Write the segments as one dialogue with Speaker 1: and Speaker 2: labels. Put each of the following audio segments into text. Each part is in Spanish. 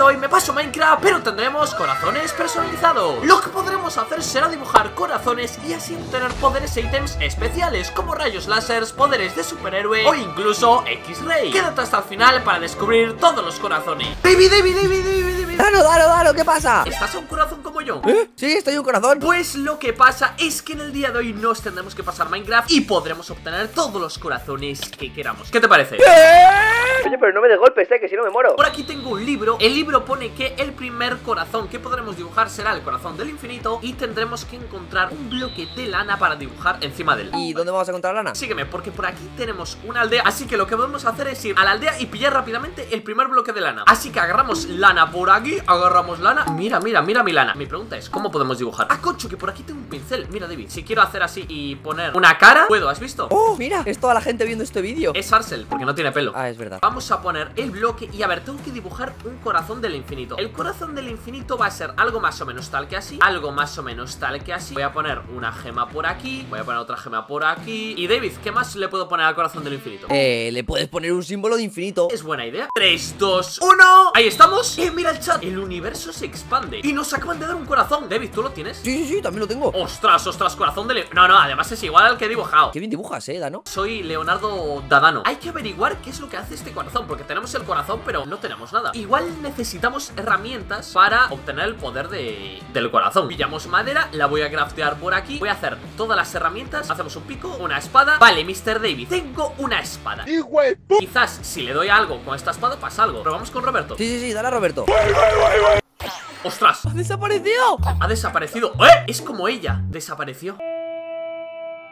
Speaker 1: de hoy me paso Minecraft, pero tendremos corazones personalizados. Lo que podremos hacer será dibujar corazones y así obtener poderes e ítems especiales como rayos láseres, poderes de superhéroe o incluso X-Ray. Quédate hasta el final para descubrir todos los corazones. Baby, David, David, David, David.
Speaker 2: Dano, Dano, Dano, ¿qué pasa?
Speaker 1: ¿Estás a un corazón como yo?
Speaker 2: ¿Eh? Sí, estoy un corazón
Speaker 1: Pues lo que pasa es que en el día de hoy nos tendremos que pasar Minecraft y podremos obtener todos los corazones que queramos. ¿Qué te parece?
Speaker 2: Oye, pero no me des golpes, eh, que si no me muero.
Speaker 1: Por aquí tengo un libro, el libro pone que el primer corazón que podremos dibujar será el corazón del infinito y tendremos que encontrar un bloque de lana para dibujar encima de él
Speaker 2: ¿Y dónde vamos a encontrar lana?
Speaker 1: Sígueme, porque por aquí tenemos una aldea. Así que lo que podemos hacer es ir a la aldea y pillar rápidamente el primer bloque de lana. Así que agarramos lana por aquí, agarramos lana. Mira, mira, mira mi lana. Mi pregunta es, ¿cómo podemos dibujar? Ah, cocho, que por aquí tengo un pincel. Mira, David, si quiero hacer así y poner una cara Puedo, ¿has visto?
Speaker 2: Oh, mira, es toda la gente viendo este vídeo.
Speaker 1: Es Arcel, porque no tiene pelo.
Speaker 2: Ah, es verdad.
Speaker 1: Vamos a poner el bloque y a ver, tengo que dibujar un corazón del infinito. El corazón del infinito va a ser algo más o menos tal que así Algo más o menos tal que así. Voy a poner una gema por aquí Voy a poner otra gema por aquí. Y David, ¿qué más le puedo poner al corazón del infinito?
Speaker 2: Eh, le puedes poner un símbolo de infinito.
Speaker 1: Es buena idea. 3, 2, 1 Ahí estamos. Eh, mira el chat. El universo se expande. Y nos acaban de dar un corazón. David, ¿tú lo tienes?
Speaker 2: Sí, sí, sí, también lo tengo.
Speaker 1: Ostras, ostras, corazón del... No, no, además es igual al que he dibujado.
Speaker 2: Qué bien dibujas, eh, Dano.
Speaker 1: Soy Leonardo Dadano. Hay que averiguar qué es lo que hace este corazón Porque tenemos el corazón pero no tenemos nada. Igual necesitamos herramientas para obtener el poder de, del corazón. Pillamos madera, la voy a craftear por aquí. Voy a hacer todas las herramientas. Hacemos un pico, una espada. Vale, Mr. David, tengo una espada. Quizás si le doy algo con esta espada pasa algo. Pero vamos con Roberto.
Speaker 2: Sí, sí, sí, dale a Roberto.
Speaker 1: ¡Ostras!
Speaker 2: ¡Ha desaparecido!
Speaker 1: Ha desaparecido. ¡Eh! Es como ella, desapareció.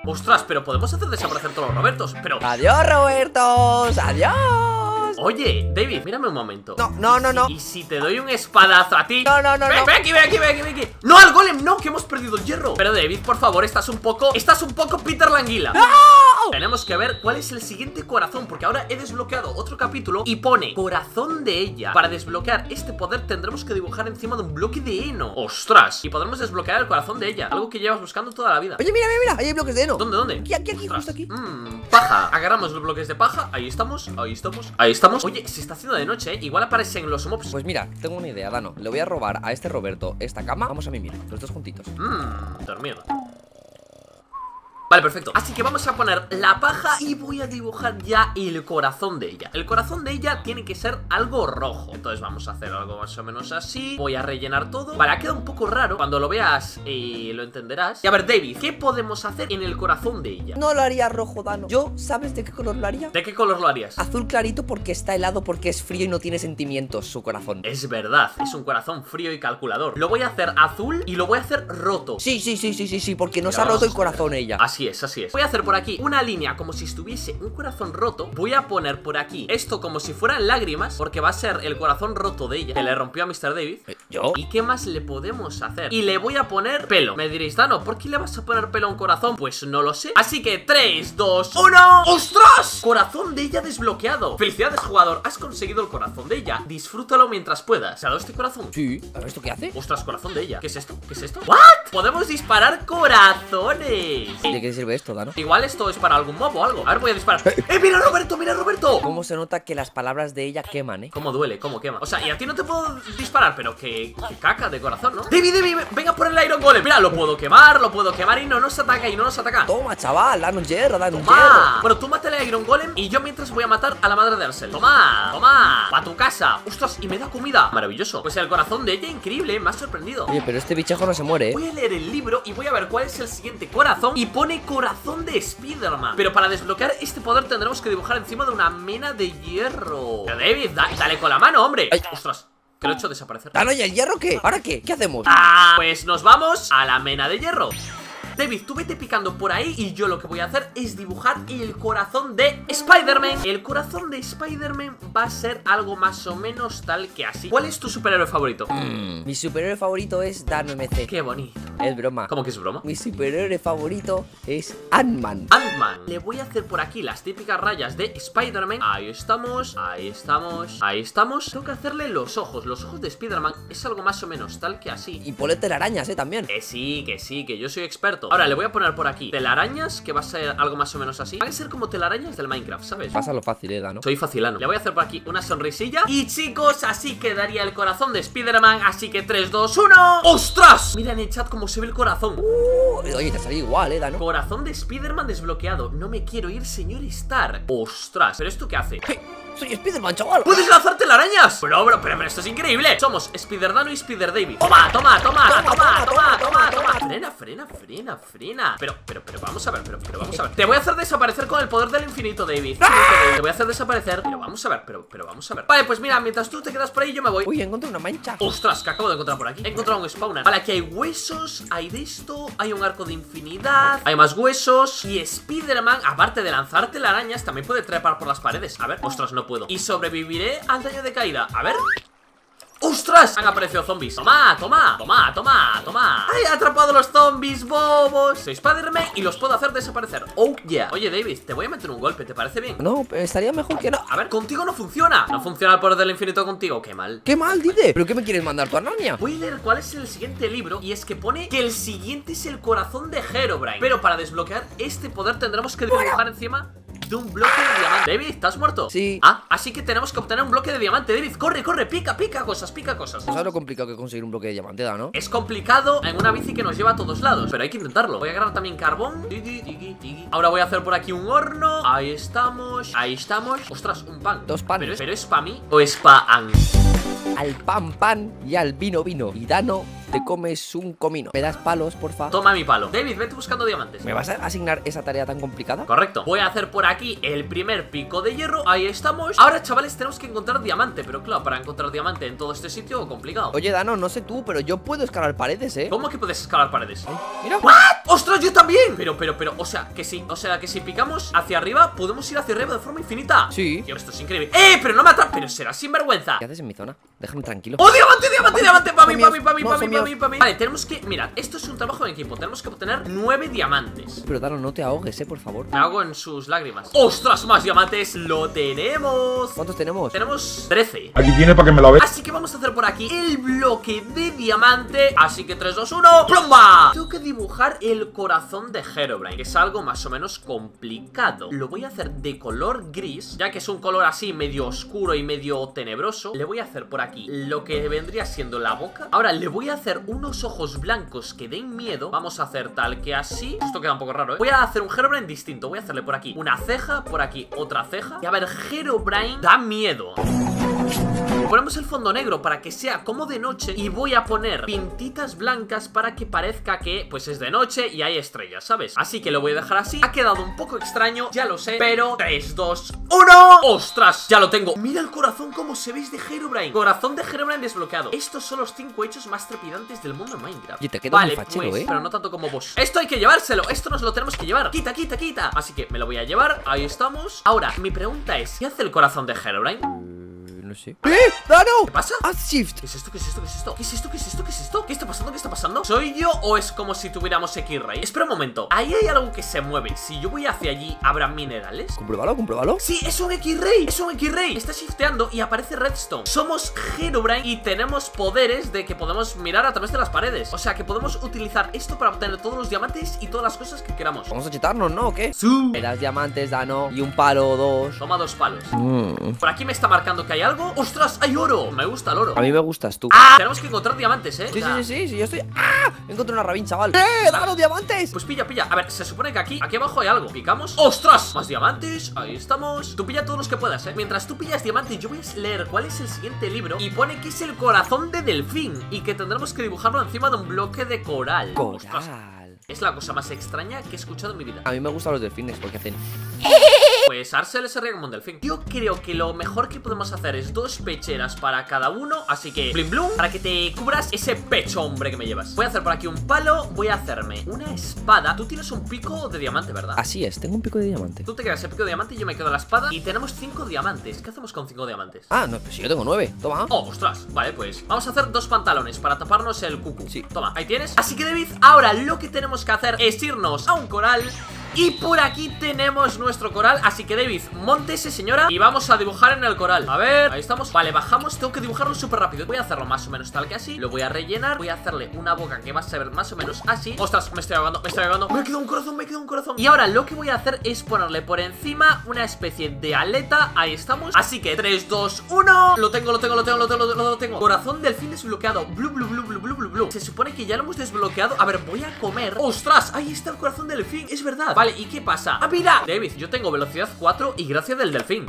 Speaker 1: Ostras, pero podemos hacer desaparecer todos los Robertos Pero...
Speaker 2: ¡Adiós, Robertos! ¡Adiós!
Speaker 1: Oye, David, mírame un momento
Speaker 2: No, no, no, no
Speaker 1: ¿Y si te doy un espadazo a ti?
Speaker 2: No, no, no,
Speaker 1: ven,
Speaker 2: no
Speaker 1: ven aquí, ven aquí, ven aquí, ven aquí ¡No, al golem! ¡No! ¡Que hemos perdido el hierro! Pero David, por favor, estás un poco... Estás un poco Peter Languila Tenemos que ver cuál es el siguiente corazón Porque ahora he desbloqueado otro capítulo Y pone corazón de ella Para desbloquear este poder tendremos que dibujar encima de un bloque de heno ¡Ostras! Y podremos desbloquear el corazón de ella Algo que llevas buscando toda la vida
Speaker 2: Oye, mira, mira, mira, ahí hay bloques de heno
Speaker 1: ¿Dónde, dónde?
Speaker 2: Aquí, aquí, aquí,
Speaker 1: Ostras.
Speaker 2: justo aquí
Speaker 1: Mmm, paja Agarramos los bloques de paja Ahí estamos, ahí estamos, ahí estamos Oye, se está haciendo de noche, ¿eh? Igual aparecen los mobs.
Speaker 2: Pues mira, tengo una idea, Dano. Le voy a robar a este Roberto esta cama. Vamos a mimir, los dos juntitos.
Speaker 1: Mmm, dormir Vale, perfecto. Así que vamos a poner la paja y voy a dibujar ya el corazón de ella. El corazón de ella tiene que ser algo rojo. Entonces vamos a hacer algo más o menos así. Voy a rellenar todo. Vale, ha quedado un poco raro. Cuando lo veas eh, lo entenderás. Y a ver, David, ¿qué podemos hacer en el corazón de ella?
Speaker 2: No lo haría rojo, Dano. Yo, ¿sabes de qué color lo haría?
Speaker 1: ¿De qué color lo harías?
Speaker 2: Azul clarito porque está helado porque es frío y no tiene sentimientos su corazón.
Speaker 1: Es verdad, es un corazón frío y calculador. Lo voy a hacer azul y lo voy a hacer roto.
Speaker 2: Sí, sí, sí, sí, sí, sí, porque no
Speaker 1: Ya
Speaker 2: se ha roto el corazón ella.
Speaker 1: Así es, así es Voy a hacer por aquí una línea como si estuviese un corazón roto Voy a poner por aquí esto como si fueran lágrimas Porque va a ser el corazón roto de ella Que le rompió a Mr. David
Speaker 2: Eh, ¿Yo?
Speaker 1: ¿Y qué más le podemos hacer? Y le voy a poner pelo Me diréis, Dano, ¿por qué le vas a poner pelo a un corazón? Pues no lo sé Así que 3, 2, 1 ¡Ostras! Corazón de ella desbloqueado Felicidades, jugador Has conseguido el corazón de ella Disfrútalo mientras puedas ¿Se ha dado este corazón?
Speaker 2: Sí, a ver, ¿esto qué hace?
Speaker 1: Ostras, corazón de ella ¿Qué es esto? ¿Qué es esto? ¿What? Podemos disparar corazones
Speaker 2: ¿De qué sirve esto, Dano?
Speaker 1: Igual esto es para algún mob o algo. A ver, voy a disparar. ¡Eh, mira Roberto, mira Roberto!
Speaker 2: ¿Cómo se nota que las palabras de ella queman, eh?
Speaker 1: ¿Cómo duele? ¿Cómo quema? O sea, y a ti no te puedo disparar, pero que, que caca de corazón, ¿no? David, David, venga por el Iron Golem. Mira, lo puedo quemar, lo puedo quemar y no nos ataca y no nos ataca.
Speaker 2: Toma, chaval, dame un hierro, un
Speaker 1: Toma.
Speaker 2: hierro
Speaker 1: Bueno, tú mate al Iron Golem y yo mientras voy a matar a la madre de Arsel. Toma, toma, a tu casa. Ostras, y me da comida. Maravilloso. Pues el corazón de ella, increíble, me ha sorprendido.
Speaker 2: Oye, pero este bichejo no se muere, eh
Speaker 1: Voy a leer el libro y voy a ver cuál es el siguiente corazón Y pone corazón de Spiderman Pero para desbloquear este poder tendremos que dibujar encima de una mena de hierro Pero David, da- dale con la mano, hombre
Speaker 2: Ay.
Speaker 1: Ostras, que lo he hecho desaparecer
Speaker 2: Dano, ¿y el hierro qué? ¿Ahora qué? ¿Qué hacemos?
Speaker 1: Ah, pues nos vamos a la mena de hierro David, tú vete picando por ahí y yo lo que voy a hacer es dibujar el corazón de Spider-Man. El corazón de Spider-Man va a ser algo más o menos tal que así. ¿Cuál es tu superhéroe favorito?
Speaker 2: Mm, Mi superhéroe favorito es Dano MC
Speaker 1: Qué bonito.
Speaker 2: Es broma.
Speaker 1: ¿Cómo que es broma?
Speaker 2: Mi superhéroe favorito es Ant-Man.
Speaker 1: Ant-Man. Le voy a hacer por aquí las típicas rayas de Spider-Man. Ahí estamos, ahí estamos, ahí estamos. Tengo que hacerle los ojos. Los ojos de Spider-Man es algo más o menos tal que así.
Speaker 2: Y polete arañas, eh, también.
Speaker 1: Que sí, que sí, que yo soy experto Ahora le voy a poner por aquí telarañas, que va a ser algo más o menos así. Van a ser como telarañas del Minecraft, ¿sabes?
Speaker 2: Pásalo fácil, eh, Dano.
Speaker 1: Soy facilano. Le voy a hacer por aquí una sonrisilla. Y chicos, así quedaría el corazón de Spider-Man. Así que 3, 2, 1. ¡Ostras! Mira en el chat cómo se ve el corazón.
Speaker 2: Uh, oye, te salió igual, eh, Dano.
Speaker 1: Corazón de Spider-Man desbloqueado. No me quiero ir, señor Stark. Ostras, ¿pero esto qué hace?
Speaker 2: Hey, soy Spider-Man, chaval.
Speaker 1: ¡Puedes lanzar telarañas! Pero, bro, pero, pero esto es increíble. Somos Spider-Dano y Spider-David. ¡Toma, toma, toma, toma, toma, toma, toma! Frena, frena, frena, frena. Pero, pero, pero, vamos a ver, pero, pero, vamos a ver. Te voy a hacer desaparecer con el poder del infinito, David. Te voy a hacer desaparecer. Pero vamos a ver, pero, pero vamos a ver. Vale, pues mira, mientras tú te quedas por ahí, yo me voy.
Speaker 2: Uy, encontré una mancha.
Speaker 1: Ostras, que acabo de encontrar por aquí. He encontrado un spawner. Vale, aquí hay huesos, hay de esto, hay un arco de infinidad, hay más huesos. Y Spider-Man, aparte de lanzar telarañas, también puede trepar por las paredes. A ver, ostras, no puedo. Y sobreviviré al daño de caída. A ver. ¡Ostras! Han aparecido zombies Toma, toma, toma, toma, toma ¡Ay, he atrapado a los zombies, bobos! Soy Spider-Man y los puedo hacer desaparecer ¡Oh, yeah! Oye, David, te voy a meter un golpe, ¿te parece bien?
Speaker 2: No, estaría mejor que no.
Speaker 1: A ver, contigo no funciona No funciona el poder del infinito contigo, qué mal
Speaker 2: ¡Qué mal, dice! ¿Pero qué me quieres mandar tu Narnia?
Speaker 1: Voy a leer cuál es el siguiente libro Y es que pone que el siguiente es el corazón de Herobrine Pero para desbloquear este poder tendremos que dibujar encima de un bloque de diamante David, ¿estás muerto?
Speaker 2: Sí.
Speaker 1: Ah, así que tenemos que obtener un bloque de diamante David, corre, corre, pica, pica cosas, pica cosas
Speaker 2: ¿Sabes lo complicado que conseguir un bloque de diamante, ¿no?
Speaker 1: Es complicado en una bici que nos lleva a todos lados Pero hay que intentarlo Voy a agarrar también carbón. Ahora voy a hacer por aquí un horno Ahí estamos Ahí estamos Ostras, un pan
Speaker 2: Dos panes.
Speaker 1: ¿Pero es, pero es pa' mí o es pa' Ang?
Speaker 2: Al pan pan y al vino vino Y Dano, te comes un comino ¿Me das palos, porfa?
Speaker 1: Toma mi palo David, vete buscando diamantes
Speaker 2: ¿Me vas a asignar esa tarea tan complicada?
Speaker 1: Correcto Voy a hacer por aquí el primer pico de hierro Ahí estamos Ahora, chavales, tenemos que encontrar diamante Pero claro, para encontrar diamante en todo este sitio, complicado
Speaker 2: Oye, Dano, no sé tú, pero yo puedo escalar paredes, ¿eh?
Speaker 1: ¿Cómo que puedes escalar paredes?
Speaker 2: Mira
Speaker 1: ¿What? ¡Ostras, yo también! Pero, pero, pero, o sea, que sí O sea, que si picamos hacia arriba, podemos ir hacia arriba de forma infinita
Speaker 2: Sí
Speaker 1: Tío, esto es increíble ¡Eh! Pero no me atrapa Pero será sinvergüenza
Speaker 2: ¿Qué haces en mi zona? Déjame tranquilo
Speaker 1: ¡Oh, diamante, diamante, diamante! ¡Pa' mí,
Speaker 2: Son
Speaker 1: pa' mí, pa' mí,
Speaker 2: míos,
Speaker 1: pa' mí,
Speaker 2: son
Speaker 1: pa' mí,
Speaker 2: míos.
Speaker 1: pa' mí! Vale, tenemos que... Mirad, esto es un trabajo en equipo Tenemos que obtener nueve diamantes
Speaker 2: Pero Dano, no te ahogues, ¿eh? Por favor
Speaker 1: Me hago en sus lágrimas ¡Ostras, más diamantes! ¡Lo tenemos!
Speaker 2: ¿Cuántos tenemos?
Speaker 1: Tenemos 13
Speaker 3: Aquí tiene para que me lo veas.
Speaker 1: Así que vamos a hacer por aquí el bloque de diamante Así que 3, 2, 1 ¡Plomba! Tengo que dibujar el corazón de Herobrine Que es algo más o menos complicado Lo voy a hacer de color gris Ya que es un color así medio oscuro y medio tenebroso Le voy a hacer por aquí lo que vendría siendo la boca. Ahora le voy a hacer unos ojos blancos que den miedo. Vamos a hacer tal que así. Esto queda un poco raro, ¿eh? Voy a hacer un Herobrine distinto. Voy a hacerle por aquí una ceja, por aquí otra ceja. Y a ver, Herobrine da miedo Ponemos el fondo negro para que sea como de noche Y voy a poner pintitas blancas para que parezca que pues es de noche y hay estrellas, ¿sabes? Así que lo voy a dejar así. Ha quedado un poco extraño, ya lo sé Pero 3, 2, 1 ¡Ostras! Ya lo tengo. Mira el corazón como se veis de Herobrine. Corazón de Herobrine desbloqueado. Estos son los 5 hechos más trepidantes del mundo en Minecraft.
Speaker 2: Oye, te queda
Speaker 1: Vale,
Speaker 2: muy fachero,
Speaker 1: pues,
Speaker 2: ¿eh?
Speaker 1: pero no tanto como vos. Esto hay que llevárselo, esto nos lo tenemos que llevar. Quita, quita, quita. Así que me lo voy a llevar, ahí estamos. Ahora, mi pregunta es ¿Qué hace el corazón de Herobrine?
Speaker 2: No sé ¡Eh! ¡Dano!
Speaker 1: ¿Qué pasa?
Speaker 2: ¡Haz shift!
Speaker 1: ¿Qué es esto? ¿Qué es esto? ¿Qué es esto? ¿Qué es esto? ¿Qué es esto? ¿Qué es esto? ¿Qué está pasando? ¿Qué está pasando? ¿Soy yo o es como si tuviéramos X-Ray? Espera un momento Ahí hay algo que se mueve Si yo voy hacia allí, ¿habrá minerales?
Speaker 2: Compruébalo, compruébalo
Speaker 1: Sí, es un X-Ray, es un X-Ray Está shifteando y aparece Redstone Somos Herobrine y tenemos poderes de que podemos mirar a través de las paredes O sea, que podemos utilizar esto para obtener todos los diamantes y todas las cosas que queramos
Speaker 2: Vamos a chetarnos, ¿no? ¿O qué?
Speaker 1: Su.
Speaker 2: Me das diamantes, Dano Y un palo o dos
Speaker 1: Toma dos palos
Speaker 2: Mm.
Speaker 1: Por aquí me está marcando que hay algo ¡Ostras! ¡Hay oro! Me gusta el oro
Speaker 2: A mí me gustas tú
Speaker 1: ¡Ah! Tenemos que encontrar diamantes, ¿eh?
Speaker 2: Sí,
Speaker 1: O sea,
Speaker 2: sí, sí, sí, yo estoy... ¡Ah! Encontré una rabín, chaval ¡Eh! ¡Dano, diamantes!
Speaker 1: Pues pilla, pilla. A ver, se supone que aquí, aquí abajo hay algo. ¿Picamos? ¡Ostras! Más diamantes. Ahí estamos. Tú pilla todos los que puedas, ¿eh? Mientras tú pillas diamantes, yo voy a leer cuál es el siguiente libro. Y pone que es el corazón de delfín. Y que tendremos que dibujarlo encima de un bloque de coral. Ostras,
Speaker 2: Coral
Speaker 1: es la cosa más extraña que he escuchado en mi vida.
Speaker 2: A mí me gustan los delfines porque hacen...
Speaker 1: Pues Arcel se ríe como un delfín. Yo creo que lo mejor que podemos hacer es dos pecheras para cada uno. Así que, blim blum, para que te cubras ese pecho, hombre, que me llevas. Voy a hacer por aquí un palo. Voy a hacerme una espada. Tú tienes un pico de diamante, ¿verdad?
Speaker 2: Así es, tengo un pico de diamante
Speaker 1: Tú te quedas el pico de diamante y yo me quedo la espada. Y tenemos cinco diamantes. ¿Qué hacemos con cinco diamantes?
Speaker 2: Ah, no, pues si yo tengo nueve Toma
Speaker 1: Oh, ostras, vale, pues vamos a hacer dos pantalones para taparnos el cucu
Speaker 2: Sí.
Speaker 1: Toma, ahí tienes Así que David, ahora lo que tenemos que hacer es irnos a un coral Y por aquí tenemos nuestro coral. Así que David, montese señora Y vamos a dibujar en el coral. A ver, ahí estamos. Vale, bajamos, tengo que dibujarlo súper rápido. Voy a hacerlo más o menos tal que así. Lo voy a rellenar. Voy a hacerle una boca que va a ser más o menos así. Ostras, me estoy ahogando, me estoy ahogando Me quedado un corazón, me quedado un corazón. Y ahora lo que voy a hacer es ponerle por encima Una especie de aleta. Ahí estamos. Así que 3, 2, 1 Lo tengo, lo tengo, lo tengo, lo tengo, lo tengo Corazón delfín desbloqueado. Blu, blu, blu, blu, blu, Se supone que ya lo hemos desbloqueado. A ver, voy a comer. ¡Ostras! Ahí está el corazón del delfín. Es verdad. Vale, ¿y qué pasa? ¡Ah, mira! David, yo tengo velocidad 4 y gracia del delfín.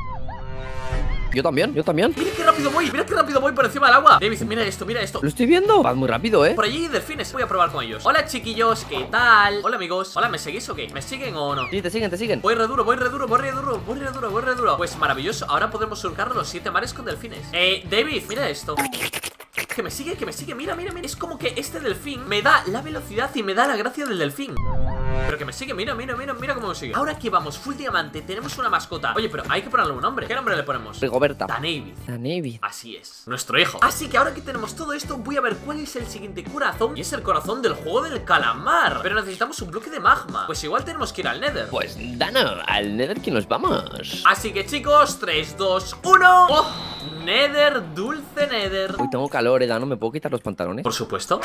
Speaker 2: Yo también, yo también.
Speaker 1: Mira qué rápido voy, mira qué rápido voy por encima del agua. David, mira esto, mira esto.
Speaker 2: Lo estoy viendo, vas muy rápido, ¿eh?
Speaker 1: Por allí hay delfines, voy a probar con ellos. Hola chiquillos, ¿qué tal? Hola amigos. Hola, ¿me seguís o qué? ¿Me siguen o no?
Speaker 2: Sí, te siguen, te siguen.
Speaker 1: Voy re duro, voy re duro, voy re duro, voy re duro, voy re duro. Pues maravilloso, ahora podemos surcar los siete mares con delfines. Eh, David, mira esto que me sigue, que me sigue, mira, mira, mira Es como que este delfín me da la velocidad y me da la gracia del delfín pero que me sigue, mira, mira, mira, mira cómo me sigue. Ahora que vamos, full diamante, tenemos una mascota. Oye, pero hay que ponerle un nombre. ¿Qué nombre le ponemos?
Speaker 2: Rigoberta.
Speaker 1: Danevid
Speaker 2: Danevid
Speaker 1: Así es, nuestro hijo. Así que ahora que tenemos todo esto, voy a ver cuál es el siguiente corazón Y es el corazón del juego del calamar. Pero necesitamos un bloque de magma. Pues igual tenemos que ir al nether.
Speaker 2: Pues, Dano, al nether que nos vamos.
Speaker 1: Así que chicos, 3, 2, 1 ¡Oh! Nether, dulce nether.
Speaker 2: Uy, tengo calor, eh, Dano, ¿me puedo quitar los pantalones?
Speaker 1: Por supuesto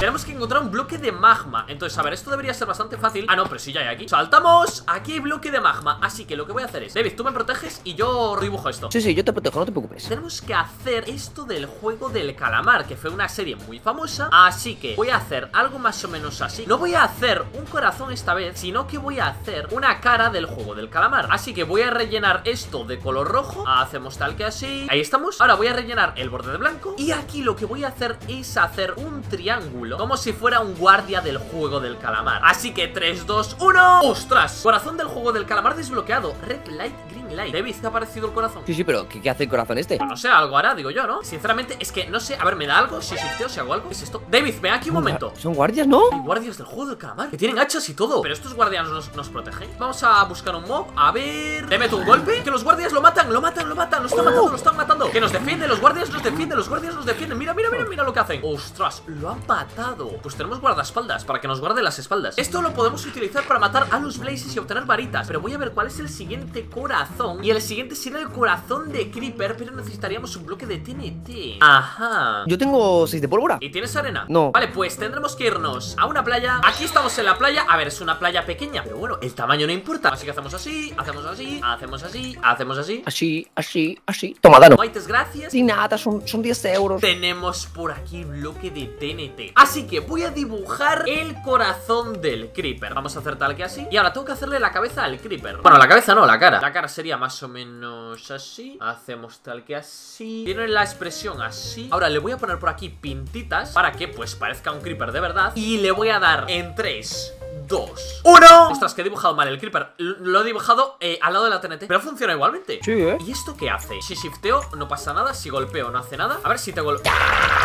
Speaker 1: tenemos que encontrar un bloque de magma. Entonces, a ver, esto debería ser bastante fácil. Ah, no, pero sí ya hay aquí. ¡Saltamos! Aquí hay bloque de magma. Así que lo que voy a hacer es David, tú me proteges y yo dibujo esto.
Speaker 2: Sí, sí, yo te protejo, no te preocupes.
Speaker 1: Tenemos que hacer esto del juego del calamar Que fue una serie muy famosa. Así que voy a hacer algo más o menos así. No voy a hacer un corazón esta vez Sino que voy a hacer una cara del juego del calamar. Así que voy a rellenar esto de color rojo. Hacemos tal que así. Ahí estamos. Ahora voy a rellenar el borde de blanco. Y aquí lo que voy a hacer es hacer un triángulo como si fuera un guardia del juego del calamar. Así que 3, 2, 1 ¡Ostras! Corazón del juego del calamar desbloqueado. Red Light, David, ¿te ha parecido el corazón?
Speaker 2: Sí, sí, pero ¿qué, qué hace el corazón este?
Speaker 1: No sé, algo hará, digo yo, ¿no? Sinceramente, es que no sé, a ver, ¿me da algo? Si shifteo, si hago algo, ¿qué es esto? David, ven aquí un momento
Speaker 2: Son guardias, ¿no?
Speaker 1: Hay guardias del juego del calamar Que tienen hachas y todo Pero estos guardias nos, nos protegen Vamos a buscar un mob, a ver... ¿Le meto un golpe? Que los guardias lo matan, lo matan, lo matan Lo están matando, lo están matando Que nos defiende, los guardias nos defienden Los guardias nos defienden Mira, mira, mira, mira lo que hacen Ostras, lo han matado Pues tenemos guardaespaldas Para que nos guarde las espaldas Esto lo podemos utilizar para matar a los blazes y obtener varitas Pero voy a ver cuál es el siguiente corazón Y el siguiente será el corazón de Creeper Pero necesitaríamos un bloque de TNT Ajá.
Speaker 2: Yo tengo 6 de pólvora.
Speaker 1: ¿Y tienes arena?
Speaker 2: No.
Speaker 1: Vale, pues tendremos que irnos a una playa. Aquí estamos en la playa. A ver, es una playa pequeña Pero bueno, el tamaño no importa. Así que hacemos así, hacemos así, hacemos así, hacemos así.
Speaker 2: Así, así, así. Toma, Dano.
Speaker 1: Muchas gracias.
Speaker 2: Sin nada, son, son 10 euros.
Speaker 1: Tenemos por aquí bloque de TNT Así que voy a dibujar el corazón del Creeper. Vamos a hacer tal que así. Y ahora tengo que hacerle la cabeza al Creeper. Bueno, la cabeza no, la cara. La cara sería más o menos así Hacemos tal que así Tiene la expresión así Ahora le voy a poner por aquí pintitas Para que pues parezca un Creeper de verdad Y le voy a dar en 3 2, 1 Ostras, que he dibujado mal el Creeper L- Lo he dibujado eh, al lado de la TNT Pero funciona igualmente
Speaker 2: Sí, ¿eh?
Speaker 1: ¿Y esto qué hace? Si shifteo no pasa nada, si golpeo no hace nada A ver si te golpeo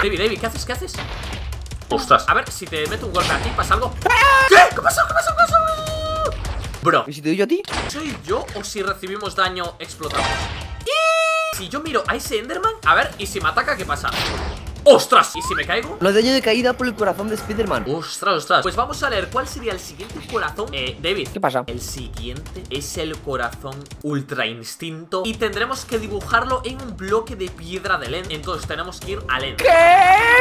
Speaker 1: David, David, ¿qué haces? ¿Qué haces? Ostras, a ver si te meto un golpe aquí, ¿pasa algo? ¿Qué? ¿Qué pasó? ¿Qué pasó? ¿Qué pasó? Bro,
Speaker 2: ¿Y si te doy yo a ti?
Speaker 1: ¿soy yo o si recibimos daño explotamos? Si yo miro a ese Enderman A ver, ¿y si me ataca qué pasa? ¡Ostras! ¿Y si me caigo?
Speaker 2: Lo daño de caída por el corazón de Spiderman.
Speaker 1: Ostras, ostras Pues vamos a leer cuál sería el siguiente corazón. Eh, David.
Speaker 2: ¿Qué pasa?
Speaker 1: El siguiente es el corazón ultra instinto Y tendremos que dibujarlo en un bloque de piedra de End Entonces tenemos que ir al End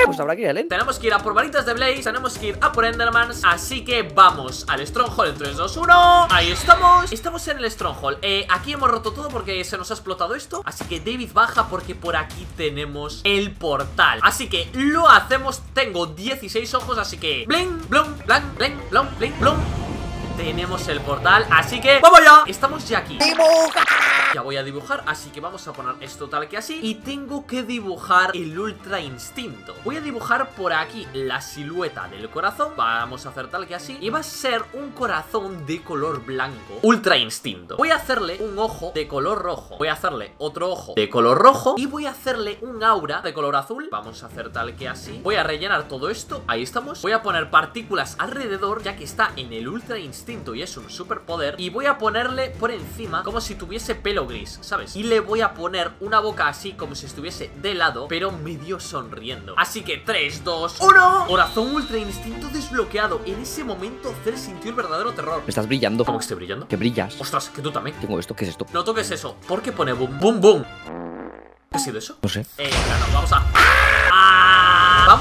Speaker 2: Pues habrá que ir a Len.
Speaker 1: Tenemos que ir a por varitas de Blaze, tenemos que ir a por Endermans Así que vamos al Stronghold en 3, 2, 1 Ahí estamos. Estamos en el Stronghold. Eh, Aquí hemos roto todo porque se nos ha explotado esto. Así que David baja porque por aquí tenemos el portal. Así que lo hacemos. Tengo 16 ojos, así que Bling, blum, blang, bling, blum, bling, blum tenemos el portal, así que ¡Vamos ya! Estamos ya aquí Ya voy a dibujar, así que vamos a poner esto tal que así. Y tengo que dibujar el Ultra Instinto. Voy a dibujar por aquí la silueta del corazón. Vamos a hacer tal que así. Y va a ser un corazón de color blanco. Ultra Instinto. Voy a hacerle un ojo de color rojo. Voy a hacerle otro ojo de color rojo. Y voy a hacerle un aura de color azul. Vamos a hacer tal que así. Voy a rellenar todo esto, ahí estamos. Voy a poner partículas alrededor ya que está en el Ultra Instinto Y es un superpoder. Y voy a ponerle por encima como si tuviese pelo o gris, ¿sabes? Y le voy a poner una boca así como si estuviese de lado, pero medio sonriendo. Así que 3, 2, 1. Corazón ultra instinto desbloqueado. En ese momento Cell sintió el verdadero terror.
Speaker 2: Me estás brillando.
Speaker 1: ¿Cómo que estoy brillando?
Speaker 2: Que brillas.
Speaker 1: Ostras, que tú también.
Speaker 2: Tengo esto, ¿qué es esto?
Speaker 1: No toques eso. ¿Por qué pone boom, boom, boom? ¿Qué ha sido eso?
Speaker 2: No sé.
Speaker 1: Eh, claro, vamos a... ¡Ah!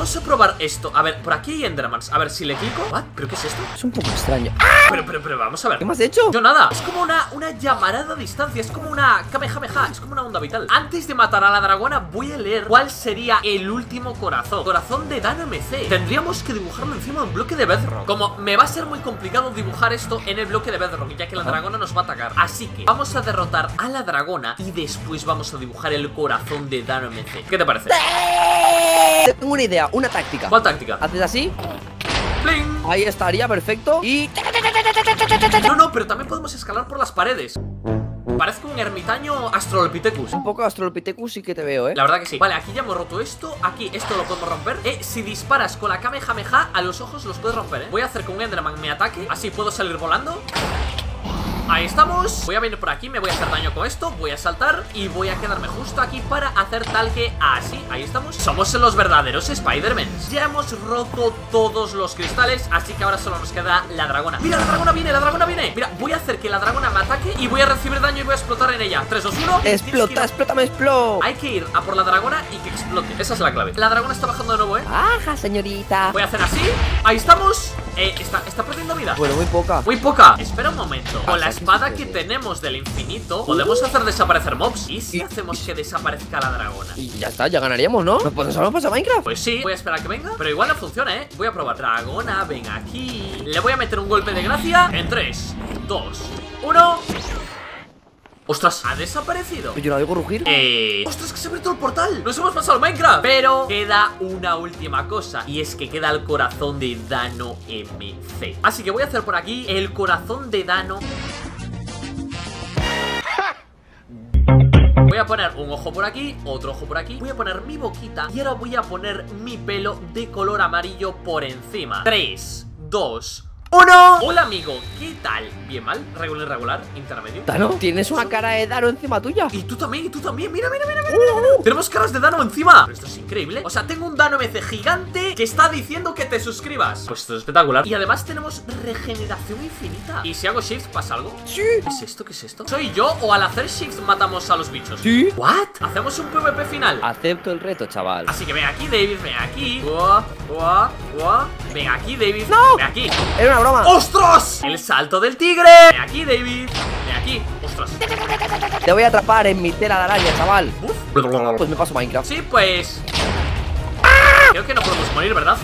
Speaker 1: Vamos a probar esto. A ver, por aquí hay Endermans. A ver, si le clico... ¿What? ¿Pero qué es esto?
Speaker 2: Es un poco extraño.
Speaker 1: Pero, pero, pero, vamos a ver.
Speaker 2: ¿Qué me has hecho?
Speaker 1: Yo nada, es como una, una llamarada a distancia Es como una kamehameha, es como una onda vital Antes de matar a la dragona voy a leer cuál sería el último corazón Corazón de Dano MC Tendríamos que dibujarlo encima de un bloque de Bedrock Como me va a ser muy complicado dibujar esto en el bloque de Bedrock Ya que la dragona nos va a atacar Así que vamos a derrotar a la dragona Y después vamos a dibujar el corazón de Dano MC ¿Qué te parece?
Speaker 2: Tengo una idea, una táctica.
Speaker 1: ¿Cuál táctica?
Speaker 2: Haces así,
Speaker 1: ¡Pling!
Speaker 2: ahí estaría perfecto. Y.
Speaker 1: No, no, pero también podemos escalar por las paredes Parezco un ermitaño Astrolopithecus
Speaker 2: Un poco Astrolopithecus sí que te veo, ¿eh?
Speaker 1: La verdad que sí Vale, aquí ya hemos roto esto Aquí esto lo podemos romper Eh, si disparas con la Kamehameha A los ojos los puedes romper, eh Voy a hacer que un Enderman me ataque Así puedo salir volando Ahí estamos. Voy a venir por aquí, me voy a hacer daño con esto Voy a saltar y voy a quedarme justo aquí Para hacer tal que así, ahí estamos. Somos los verdaderos Spider-Man Ya hemos roto todos los cristales Así que ahora solo nos queda la dragona. Mira, la dragona viene, la dragona viene. Mira, voy a hacer que la dragona me ataque Y voy a recibir daño y voy a explotar en ella. 3, 2, 1
Speaker 2: Explota, explota, me explo.
Speaker 1: Hay que ir a por la dragona y que explote. Esa es la clave. La dragona está bajando de nuevo, eh
Speaker 2: Ajá, señorita.
Speaker 1: Voy a hacer así. Ahí estamos. Eh, está, está perdiendo vida.
Speaker 2: Bueno, muy poca.
Speaker 1: muy poca. Espera un momento. Con la
Speaker 2: Pasa, ¿qué
Speaker 1: espada que tenemos del infinito Podemos hacer desaparecer mobs ¿Y si hacemos que desaparezca la dragona?
Speaker 2: Y ya está, ya ganaríamos, ¿no? ¿Nos podemos pasar Minecraft?
Speaker 1: Pues sí, voy a esperar a que venga Pero igual no funciona, ¿eh? Voy a probar Dragona, ven aquí Le voy a meter un golpe de gracia En 3, 2, 1 Ostras, ¿ha desaparecido?
Speaker 2: Yo no oigo rugir.
Speaker 1: Eh... ¡Ostras, que se ha abierto el portal! ¡Nos hemos pasado el Minecraft! Pero queda una última cosa Y es que queda el corazón de Dano MC Así que voy a hacer por aquí el corazón de Dano Voy a poner un ojo por aquí, otro ojo por aquí. Voy a poner mi boquita Y ahora voy a poner mi pelo de color amarillo por encima. 3, 2, 1 Hola amigo, ¿qué tal? ¿Bien mal? ¿Regular, regular? ¿Intermedio?
Speaker 2: Dano, tienes una cara de Dano encima tuya.
Speaker 1: Y tú también, y tú también, mira, mira, mira, mira, mira, mira. Tenemos caras de Dano encima Pero esto es increíble O sea, tengo un Dano MC gigante que está diciendo que te suscribas Pues esto es espectacular Y además tenemos regeneración infinita ¿Y si hago shift pasa algo?
Speaker 2: Sí.
Speaker 1: ¿Qué es esto? ¿Qué es esto? ¿Soy yo o al hacer shift matamos a los bichos?
Speaker 2: Sí.
Speaker 1: ¿What? ¿Hacemos un PvP final?
Speaker 2: Acepto el reto, chaval.
Speaker 1: Así que ven aquí, David, ven aquí Uah, uah, uah. Ven aquí, David
Speaker 2: ¡No!
Speaker 1: Ven aquí
Speaker 2: Era una broma.
Speaker 1: ¡Ostras! El salto del tigre Ven aquí, David Ven aquí ¡Ostras!
Speaker 2: Te voy a atrapar en mi tela de araña, chaval.
Speaker 1: Uf.
Speaker 2: Pues me paso Minecraft.
Speaker 1: Sí, pues... Creo que no podemos morir, ¿verdad?